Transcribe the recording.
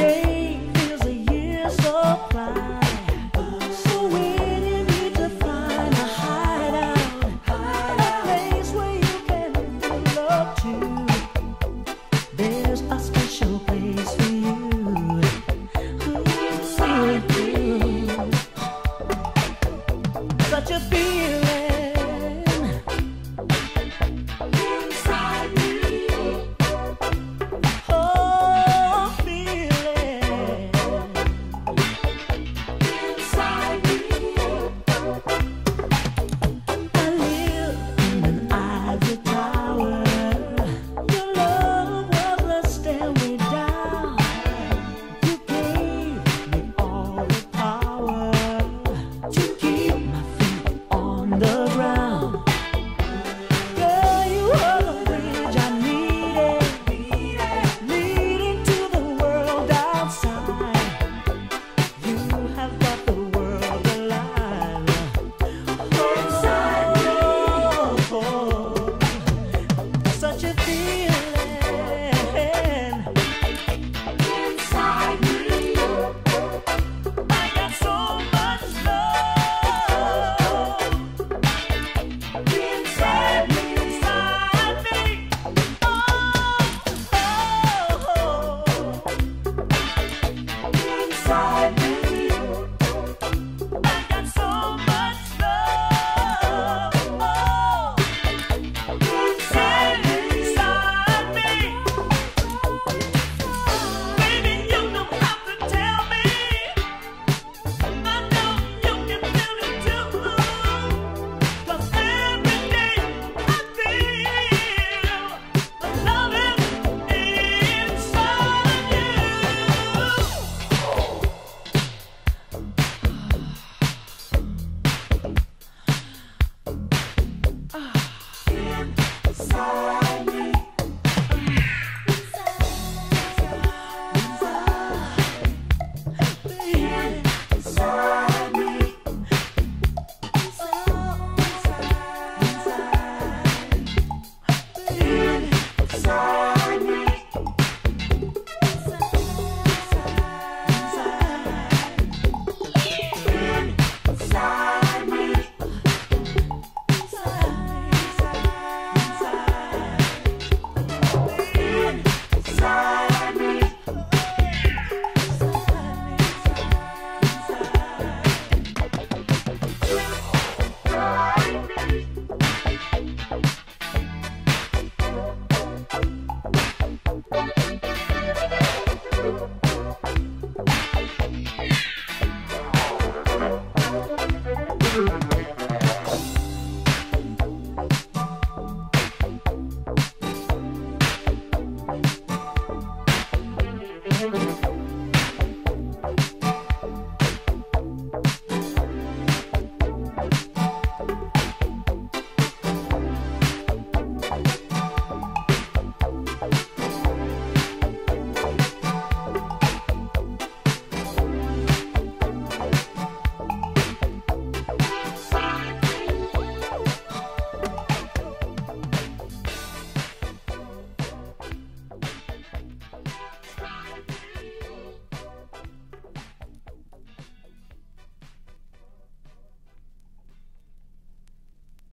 day.